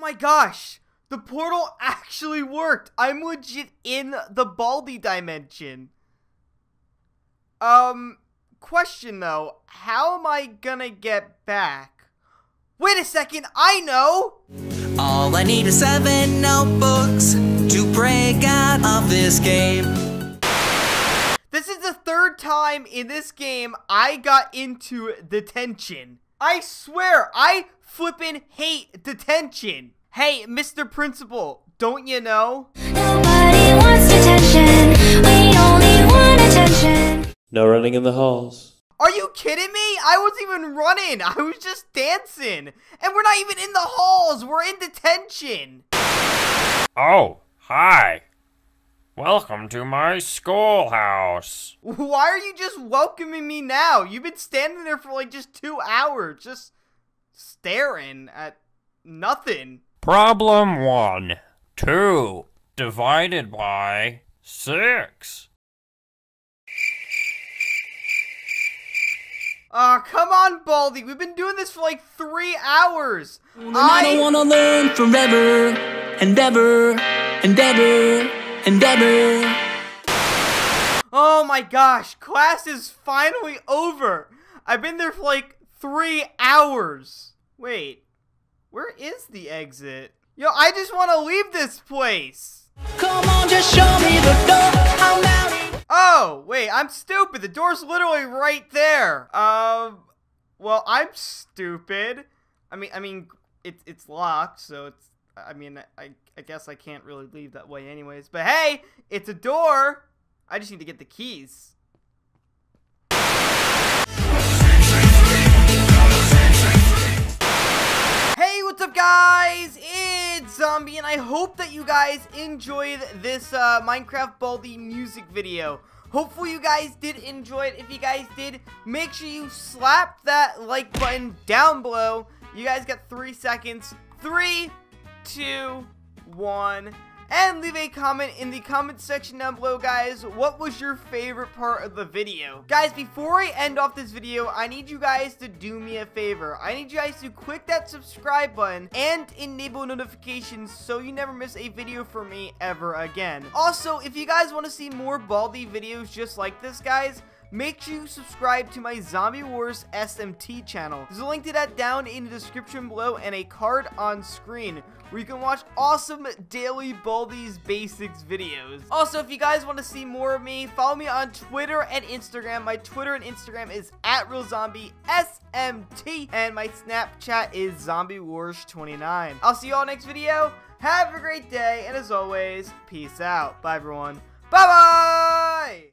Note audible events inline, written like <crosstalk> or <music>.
my gosh! The portal <laughs> actually worked! I'm legit in the Baldi dimension. Um, question though, how am I gonna get back? Wait a second, I know! All I need is seven notebooks to break out of this game. This is the third time in this game I got into detention. I swear, I flippin' hate detention. Hey, Mr. Principal, don't you know? Nobody wants attention. We only want attention. No running in the halls. Are you kidding me? I wasn't even running. I was just dancing. And we're not even in the halls. We're in detention. Oh, hi. Welcome to my schoolhouse. Why are you just welcoming me now? You've been standing there for like just two hours, just staring at nothing. Problem one. Two divided by six. Aw, come on, Baldi. We've been doing this for like three hours. And I don't wanna learn forever and ever and ever and ever. Oh my gosh, class is finally over. I've been there for like three hours. Wait, where is the exit? Yo, I just want to leave this place. Come on, just show me the door. I'm out. Oh, wait, I'm stupid. The door's literally right there. Um, well, I'm stupid. I mean, I mean, it's it's locked, so it's. I mean, I I guess I can't really leave that way, anyways. But hey, it's a door. I just need to get the keys. Hey, what's up, guys? It's Zombie, and I hope that you guys enjoyed this uh, Minecraft Baldi music video. Hopefully, you guys did enjoy it. If you guys did, make sure you slap that like button down below. You guys got three seconds. Three, two, one. And leave a comment in the comment section down below, guys. What was your favorite part of the video? Guys, before I end off this video, I need you guys to do me a favor. I need you guys to click that subscribe button and enable notifications so you never miss a video from me ever again. Also, if you guys want to see more Baldi videos just like this, guys, make sure you subscribe to my Zombie Wars SMT channel. There's a link to that down in the description below and a card on screen where you can watch awesome daily Baldi's Basics videos. Also, if you guys want to see more of me, follow me on Twitter and Instagram. My Twitter and Instagram is at RealZombieSMT and my Snapchat is ZombieWars29. I'll see you all next video. Have a great day, and as always, peace out. Bye, everyone. Bye-bye!